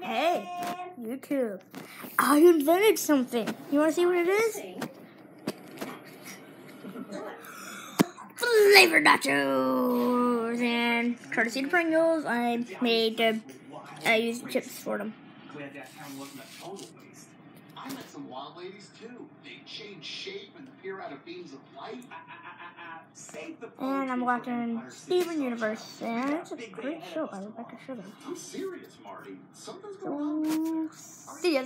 Hey, YouTube. I invented something. You want to see what it is? Flavored nachos and courtesy to Pringles. I made. Uh, I used chips for them. Glad that town wasn't a total waste. I met some wild ladies too. They change shape and appear out of beams of light. Save the And I'm watching Steven Universe, and it's a great show by Rebecca. Sugar. I'm serious. Something's going on. Oh, see ya.